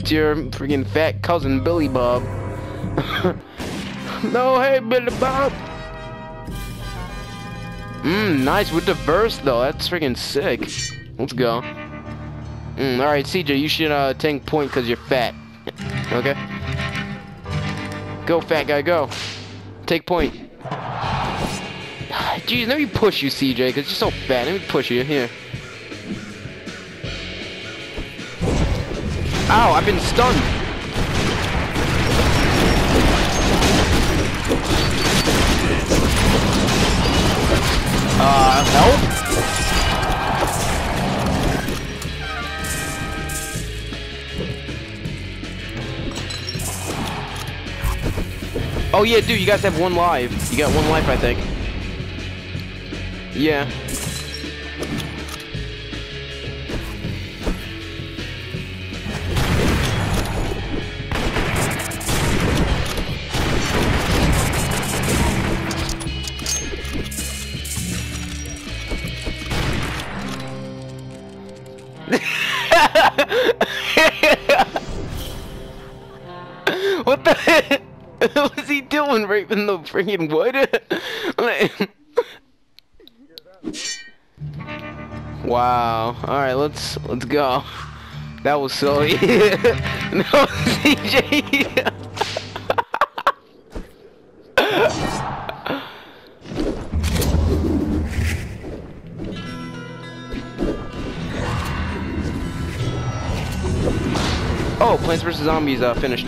It's your freaking fat cousin Billy Bob. no, hey Billy Bob. Mmm, nice with the verse though. That's freaking sick. Let's go. Mm, all right, CJ, you should uh, take point because you're fat. Okay. Go, fat guy, go. Take point. Jeez, let me push you, CJ, because you're so fat. Let me push you. Here. Ow, I've been stunned. Uh, help? Oh yeah, dude, you guys have one life. You got one life, I think. Yeah. What the what was he doing raping the freaking wood? wow. Alright, let's let's go. That was silly. no CJ Oh, Plants vs. Zombies uh, finished.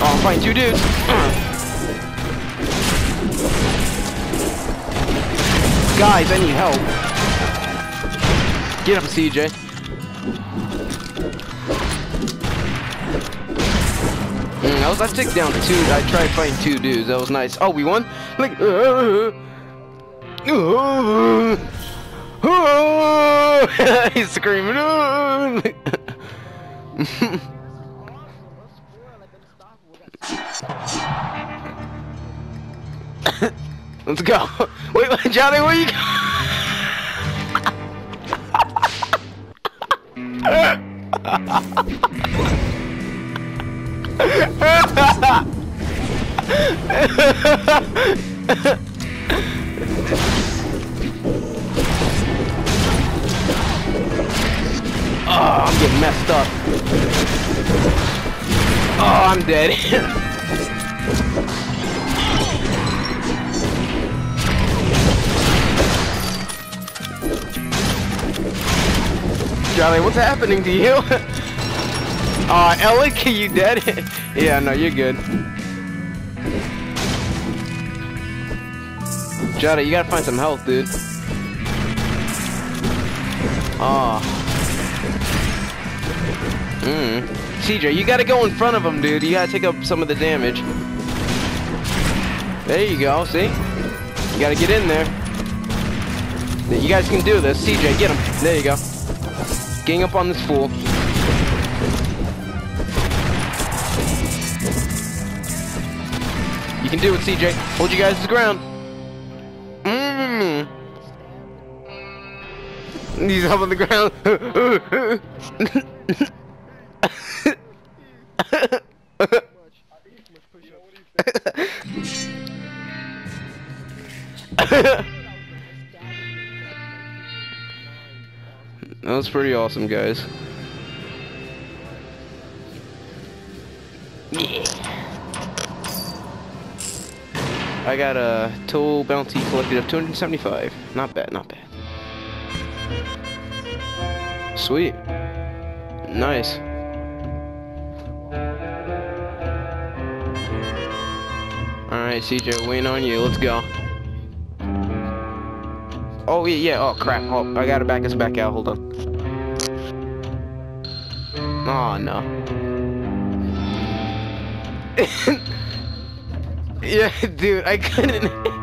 Oh, I'm fighting two dudes. Guys, I need help. Get him, CJ. Mm, I was I took down two. I tried fighting two dudes. That was nice. Oh, we won. Like. Uh, uh, uh, he's screaming. Uh. Let's go. Wait, wait, Johnny, where you Oh, I'm getting messed up. Oh, I'm dead. Charlie, what's happening to you? Ah, uh, Alec, you dead? yeah, no, you're good. Jada, you gotta find some health, dude. Aw. Mmm. CJ, you gotta go in front of him, dude. You gotta take up some of the damage. There you go, see? You gotta get in there. You guys can do this. CJ, get him. There you go. Gang up on this fool. You can do it, CJ. Hold you guys to the ground. Mmm. He's up on the ground. That was pretty awesome, guys. Yeah. I got a total bounty collected of 275. Not bad, not bad. Sweet. Nice. Alright, CJ, waiting on you. Let's go. Oh, yeah, yeah. Oh, crap. Oh, I gotta back us back out. Hold on. Oh, no. yeah, dude, I couldn't...